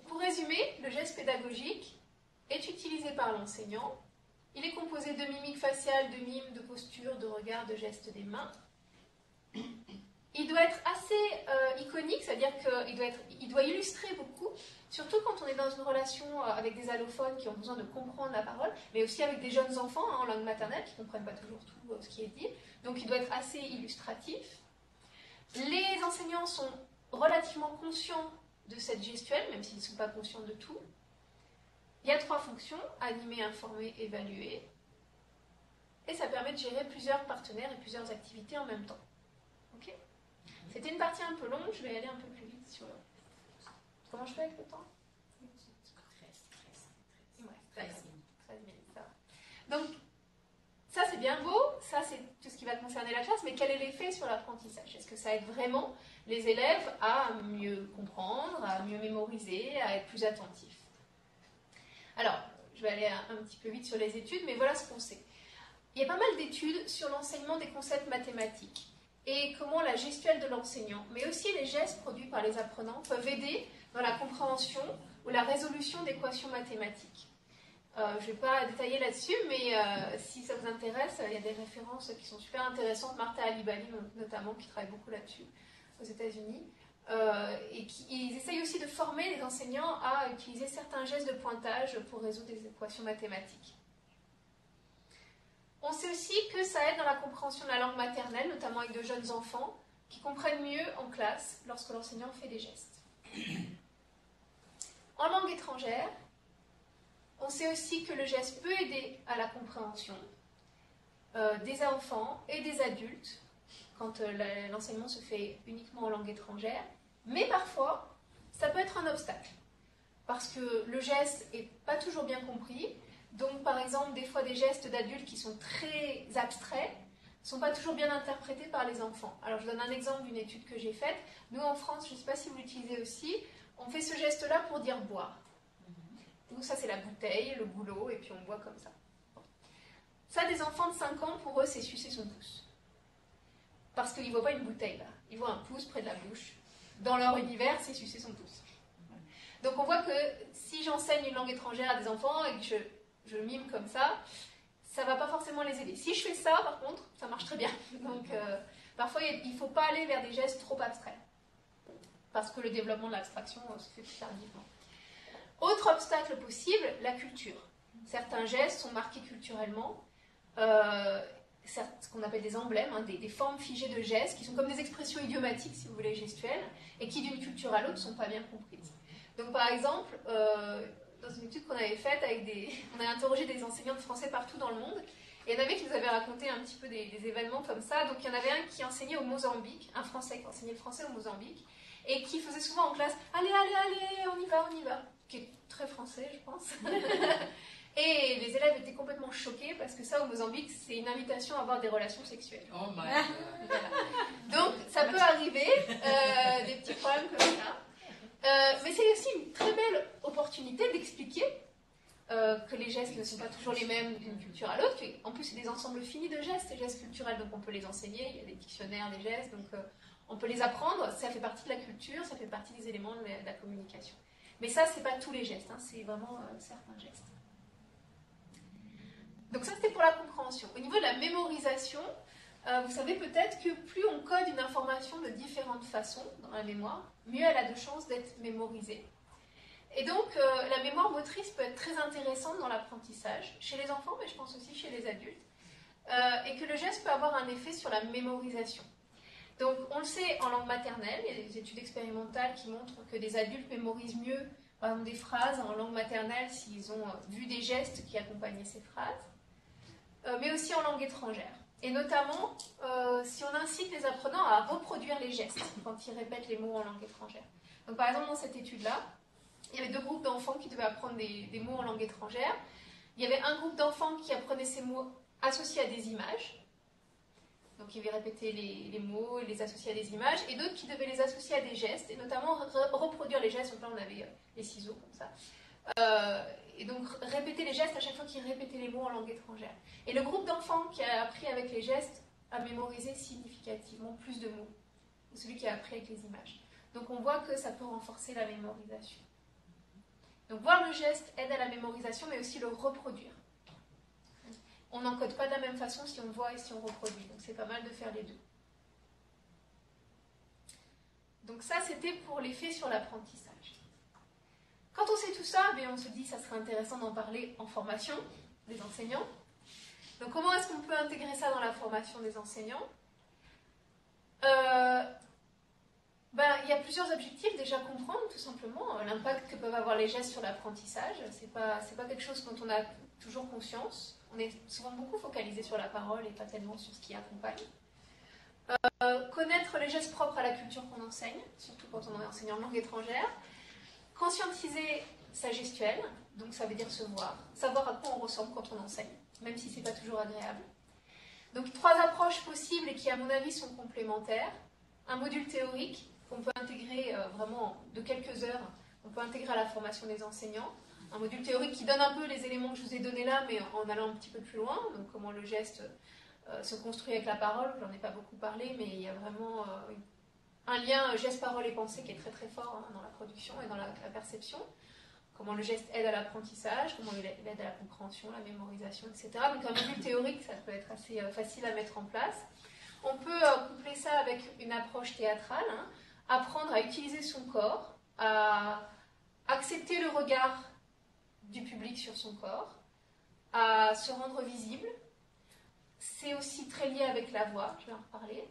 F: Pour résumer, le geste pédagogique est utilisé par l'enseignant. Il est composé de mimiques faciales, de mimes, de postures, de regards, de gestes des mains. Il doit être assez euh, iconique, c'est-à-dire qu'il doit, il doit illustrer beaucoup, surtout quand on est dans une relation euh, avec des allophones qui ont besoin de comprendre la parole, mais aussi avec des jeunes enfants hein, en langue maternelle qui ne comprennent pas toujours tout euh, ce qui est dit. Donc il doit être assez illustratif. Les enseignants sont relativement conscients de cette gestuelle, même s'ils ne sont pas conscients de tout. Il y a trois fonctions, animer, informer, évaluer. Et ça permet de gérer plusieurs partenaires et plusieurs activités en même temps. Ok? C'était une partie un peu longue, je vais aller un peu plus vite sur... Comment je fais avec le temps? 13, minutes. Donc, ça c'est bien beau, ça c'est tout ce qui va concerner la classe, mais quel est l'effet sur l'apprentissage? Est-ce que ça aide vraiment les élèves à mieux comprendre, à mieux mémoriser, à être plus attentifs? Alors, je vais aller un, petit peu vite sur les études, mais voilà ce qu'on sait. Il y a pas mal d'études sur l'enseignement des concepts mathématiques et comment la gestuelle de l'enseignant, mais aussi les gestes produits par les apprenants, peuvent aider dans la compréhension ou la résolution d'équations mathématiques. Euh, je ne vais pas détailler là-dessus, mais euh, si ça vous intéresse, il y a des références qui sont super intéressantes. Martha Alibali, notamment, qui travaille beaucoup là-dessus aux États-Unis. Euh, et ils essayent aussi de former les enseignants à utiliser certains gestes de pointage pour résoudre des équations mathématiques. On sait aussi que ça aide dans la compréhension de la langue maternelle, notamment avec de jeunes enfants, qui comprennent mieux en classe lorsque l'enseignant fait des gestes. En langue étrangère, on sait aussi que le geste peut aider à la compréhension euh, des enfants et des adultes quand euh, l'enseignement se fait uniquement en langue étrangère, mais parfois, ça peut être un obstacle, parce que le geste n'est pas toujours bien compris. Donc, par exemple, des fois, des gestes d'adultes qui sont très abstraits ne sont pas toujours bien interprétés par les enfants. Alors, je donne un exemple d'une étude que j'ai faite. Nous, en France, je ne sais pas si vous l'utilisez aussi, on fait ce geste-là pour dire boire. Donc, ça, c'est la bouteille, le goulot, et puis on boit comme ça. Ça, des enfants de 5 ans, pour eux, c'est sucer son pouce parce qu'ils ne voient pas une bouteille là. Ils voient un pouce près de la bouche. Dans leur univers, c'est sucer son pouce. Donc on voit que si j'enseigne une langue étrangère à des enfants et que je, mime comme ça, ça ne va pas forcément les aider. Si je fais ça, par contre, ça marche très bien. Donc euh, parfois, il ne faut pas aller vers des gestes trop abstraits. Parce que le développement de l'abstraction se fait plus tardivement. Autre obstacle possible, la culture. Certains gestes sont marqués culturellement. Euh, ce qu'on appelle des emblèmes, hein, des, formes figées de gestes, qui sont comme des expressions idiomatiques, si vous voulez, gestuelles, et qui d'une culture à l'autre ne sont pas bien comprises. Donc par exemple, euh, dans une étude qu'on avait faite, des, on a interrogé des enseignants de français partout dans le monde, et il y en avait qui nous avaient raconté un petit peu des, événements comme ça. Donc il y en avait un qui enseignait au Mozambique, un français qui enseignait le français au Mozambique, et qui faisait souvent en classe Allez, allez, allez, on y va, on y va, qui est très français, je pense. Et les élèves étaient complètement choqués parce que ça, au Mozambique, c'est une invitation à avoir des relations sexuelles.
E: Oh my God.
F: Donc, ça peut arriver, euh, des petits problèmes comme ça. Euh, mais c'est aussi une très belle opportunité d'expliquer euh, que les gestes ne sont pas toujours les mêmes d'une culture à l'autre. En plus, c'est des ensembles finis de gestes, ces gestes culturels, donc on peut les enseigner. Il y a des dictionnaires des gestes, donc on peut les apprendre. Ça fait partie de la culture, ça fait partie des éléments de la, communication. Mais ça, c'est pas tous les gestes, hein, c'est vraiment certains gestes. Donc ça, c'était pour la compréhension. Au niveau de la mémorisation, euh, vous savez peut-être que plus on code une information de différentes façons dans la mémoire, mieux elle a de chances d'être mémorisée. Et donc, euh, la mémoire motrice peut être très intéressante dans l'apprentissage, chez les enfants, mais je pense aussi chez les adultes, euh, et que le geste peut avoir un effet sur la mémorisation. Donc, on le sait en langue maternelle, il y a des études expérimentales qui montrent que des adultes mémorisent mieux, par exemple, des phrases en langue maternelle s'ils ont vu des gestes qui accompagnaient ces phrases, mais aussi en langue étrangère. Et notamment, euh, si on incite les apprenants à reproduire les gestes quand ils répètent les mots en langue étrangère. Donc, par exemple, dans cette étude-là, il y avait deux groupes d'enfants qui devaient apprendre des, mots en langue étrangère. Il y avait un groupe d'enfants qui apprenait ces mots associés à des images. Donc, ils devaient répéter les, mots et les associer à des images. Et d'autres qui devaient les associer à des gestes, et notamment reproduire les gestes. Donc là, on avait euh, les ciseaux, comme ça. Euh, et donc répéter les gestes à chaque fois qu'il répétait les mots en langue étrangère. Et le groupe d'enfants qui a appris avec les gestes a mémorisé significativement plus de mots que celui qui a appris avec les images. Donc on voit que ça peut renforcer la mémorisation. Donc voir le geste aide à la mémorisation, mais aussi le reproduire. On n'encode pas de la même façon si on voit et si on reproduit. Donc c'est pas mal de faire les deux. Donc ça, c'était pour l'effet sur l'apprentissage. Quand on sait tout ça, eh on se dit que ça serait intéressant d'en parler en formation des enseignants. Donc comment est-ce qu'on peut intégrer ça dans la formation des enseignants? Euh, ben, Il y a plusieurs objectifs. Déjà comprendre tout simplement euh, l'impact que peuvent avoir les gestes sur l'apprentissage. Ce n'est pas, quelque chose dont on a toujours conscience. On est souvent beaucoup focalisé sur la parole et pas tellement sur ce qui accompagne. Euh, connaître les gestes propres à la culture qu'on enseigne, surtout quand on est enseignant en langue étrangère. Conscientiser sa gestuelle, donc ça veut dire se voir, savoir à quoi on ressemble quand on enseigne, même si ce n'est pas toujours agréable. Donc trois approches possibles et qui à mon avis sont complémentaires. Un module théorique qu'on peut intégrer euh, vraiment de quelques heures, on peut intégrer à la formation des enseignants. Un module théorique qui donne un peu les éléments que je vous ai donnés là, mais en allant un petit peu plus loin, donc comment le geste euh, se construit avec la parole, j'en ai pas beaucoup parlé, mais il y a vraiment euh, un lien geste, parole et pensée qui est très très fort hein, dans la production et dans la, perception. Comment le geste aide à l'apprentissage, comment il aide à la compréhension, la mémorisation, etc. Donc un module théorique, ça peut être assez euh, facile à mettre en place. On peut euh, coupler ça avec une approche théâtrale, hein. apprendre à utiliser son corps, à accepter le regard du public sur son corps, à se rendre visible. C'est aussi très lié avec la voix, je vais en reparler.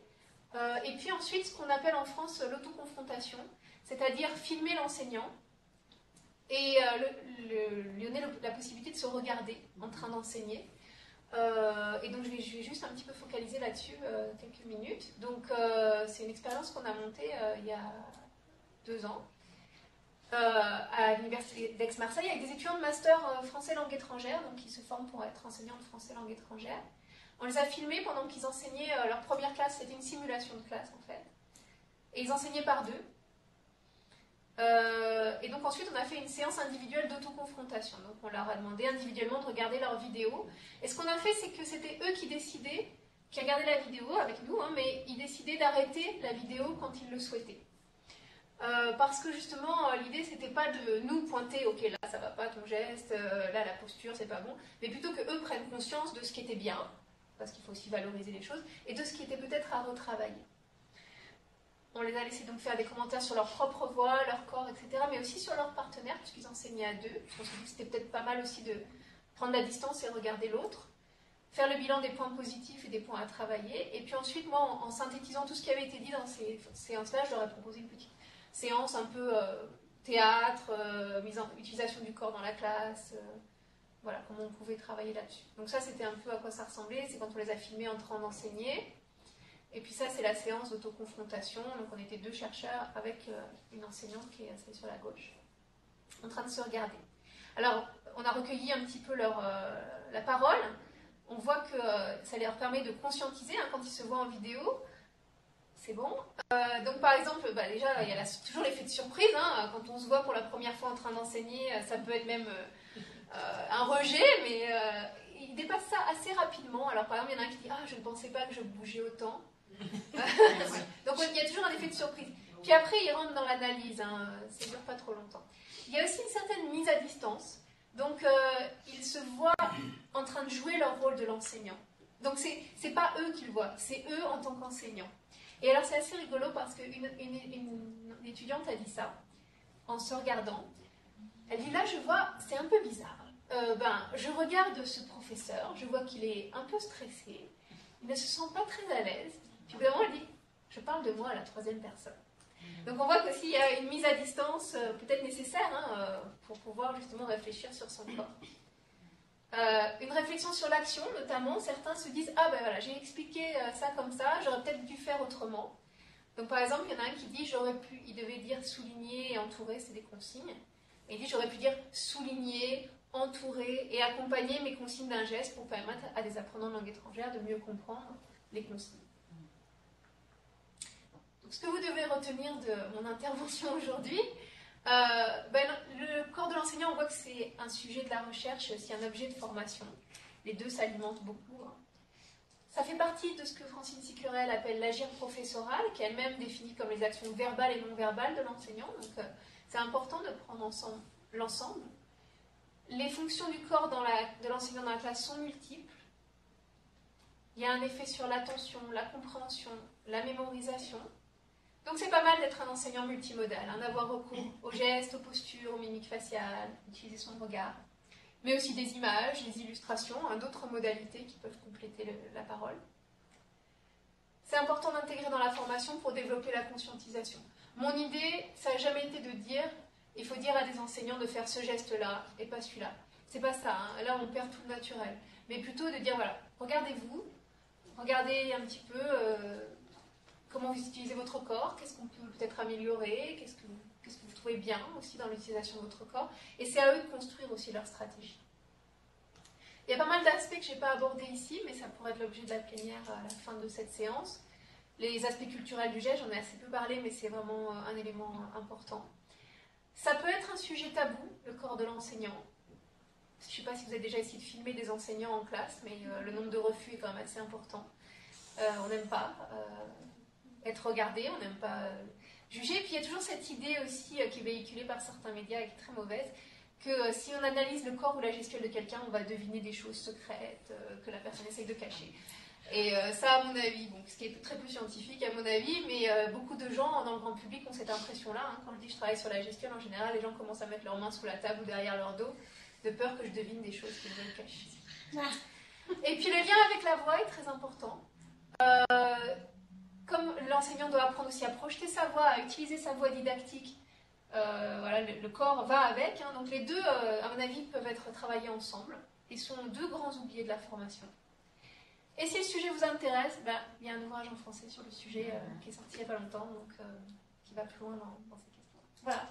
F: Euh, et puis ensuite, ce qu'on appelle en France l'autoconfrontation, c'est-à-dire filmer l'enseignant et euh, lui donner la possibilité de se regarder en train d'enseigner. Euh, et donc, je vais, juste un petit peu focaliser là-dessus quelques minutes. Donc, c'est une expérience qu'on a montée il y a deux ans à l'Université d'Aix-Marseille avec des étudiants de master français langue étrangère, donc qui se forment pour être enseignants de français langue étrangère. On les a filmés pendant qu'ils enseignaient euh, leur première classe. C'était une simulation de classe, en fait. Et ils enseignaient par deux. Euh, et donc ensuite, on a fait une séance individuelle d'autoconfrontation. Donc on leur a demandé individuellement de regarder leur vidéo. Et ce qu'on a fait, c'est que c'était eux qui décidaient, qui regardaient la vidéo avec nous, hein, mais ils décidaient d'arrêter la vidéo quand ils le souhaitaient. Euh, parce que justement, l'idée, c'était pas de nous pointer, ok, là, ça va pas ton geste, là, la posture, c'est pas bon, mais plutôt que eux prennent conscience de ce qui était bien, parce qu'il faut aussi valoriser les choses, et de ce qui était peut-être à retravailler. On les a laissés donc faire des commentaires sur leur propre voix, leur corps, etc., mais aussi sur leur partenaire, puisqu'ils enseignaient à deux. Je pense que c'était peut-être pas mal aussi de prendre la distance et regarder l'autre, faire le bilan des points positifs et des points à travailler, et puis ensuite, moi, en, synthétisant tout ce qui avait été dit dans ces séances-là, je leur ai proposé une petite séance un peu euh, théâtre, euh, mise en, utilisation du corps dans la classe. Euh, voilà, comment on pouvait travailler là-dessus. Donc ça, c'était un peu à quoi ça ressemblait. C'est quand on les a filmés en train d'enseigner. Et puis ça, c'est la séance d'autoconfrontation. Donc on était deux chercheurs avec euh, une enseignante qui est assise sur la gauche, en train de se regarder. Alors, on a recueilli un petit peu leur, euh, la parole. On voit que euh, ça leur permet de conscientiser hein, quand ils se voient en vidéo. C'est bon. donc par exemple, bah, déjà, il y a toujours l'effet de surprise. Hein. quand on se voit pour la première fois en train d'enseigner, ça peut être même un rejet, mais euh, il dépasse ça assez rapidement. Alors par exemple, il y en a un qui dit Ah, je ne pensais pas que je bougeais autant. Donc il y a toujours un effet de surprise. Puis après, il rentre dans l'analyse, hein, ça ne dure pas trop longtemps. Il y a aussi une certaine mise à distance. Donc, euh, ils se voient en train de jouer leur rôle de l'enseignant. Donc c'est c'est pas eux qui le voient, c'est eux en tant qu'enseignants. Et alors c'est assez rigolo parce qu'une une, une, étudiante a dit ça en se regardant. Elle dit là je vois, c'est un peu bizarre. Euh, ben, je regarde ce professeur, je vois qu'il est un peu stressé, il ne se sent pas très à l'aise. Puis évidemment elle dit, je parle de moi à la troisième personne. Donc on voit qu'aussi il y a une mise à distance euh, peut-être nécessaire hein, euh, pour pouvoir justement réfléchir sur son corps. Une réflexion sur l'action, notamment, certains se disent Ah ben voilà, j'ai expliqué ça comme ça, j'aurais peut-être dû faire autrement. Donc par exemple, il y en a un qui dit J'aurais pu, il devait dire souligner et entourer, c'est des consignes. Et il dit J'aurais pu dire souligner, entourer et accompagner mes consignes d'un geste pour permettre à des apprenants de langue étrangère de mieux comprendre les consignes. Donc, ce que vous devez retenir de mon intervention aujourd'hui, euh, ben, le corps de l'enseignant, on voit que c'est un sujet de la recherche, c'est un objet de formation. Les deux s'alimentent beaucoup. Hein. Ça fait partie de ce que Francine Sicurel appelle l'agir professoral, qui elle-même définit comme les actions verbales et non verbales de l'enseignant. Donc euh, c'est important de prendre ensemble l'ensemble. Les fonctions du corps de l'enseignant dans la classe sont multiples. Il y a un effet sur l'attention, la compréhension, la mémorisation. Donc c'est pas mal d'être un enseignant multimodal, hein, d'avoir recours aux gestes, aux postures, aux mimiques faciales, utiliser son regard, mais aussi des images, des illustrations, hein, d'autres modalités qui peuvent compléter la parole. C'est important d'intégrer dans la formation pour développer la conscientisation. Mon idée, ça n'a jamais été de dire, il faut dire à des enseignants de faire ce geste-là et pas celui-là. C'est pas ça, hein. là on perd tout le naturel. Mais plutôt de dire, voilà, regardez-vous, regardez un petit peu... Euh, comment vous utilisez votre corps, qu'est-ce qu'on peut peut-être améliorer, qu'est-ce que, vous trouvez bien aussi dans l'utilisation de votre corps. Et c'est à eux de construire aussi leur stratégie. Il y a pas mal d'aspects que je n'ai pas abordés ici, mais ça pourrait être l'objet de la plénière à la fin de cette séance. Les aspects culturels du geste, j'en ai assez peu parlé, mais c'est vraiment un élément important. Ça peut être un sujet tabou, le corps de l'enseignant. Je ne sais pas si vous avez déjà essayé de filmer des enseignants en classe, mais euh, le nombre de refus est quand même assez important. Euh, on n'aime pas. Euh, être regardé, on n'aime pas juger. Puis il y a toujours cette idée aussi qui est véhiculée par certains médias et qui est très mauvaise, que si on analyse le corps ou la gestuelle de quelqu'un, on va deviner des choses secrètes que la personne essaye de cacher. Et ça, à mon avis, bon, ce qui est très peu scientifique à mon avis, mais beaucoup de gens dans le grand public ont cette impression-là. Hein. Quand je dis que je travaille sur la gestuelle, en général, les gens commencent à mettre leurs mains sous la table ou derrière leur dos, de peur que je devine des choses qu'ils veulent cacher. Et puis le lien avec la voix est très important. Euh, comme l'enseignant doit apprendre aussi à projeter sa voix, à utiliser sa voix didactique, euh, voilà, le, corps va avec. Hein. donc les deux, euh, à mon avis, peuvent être travaillés ensemble et sont deux grands oubliés de la formation. Et si le sujet vous intéresse, ben, il y a un ouvrage en français sur le sujet euh, qui est sorti il n'y a pas longtemps, donc qui va plus loin dans, dans ces questions. Voilà.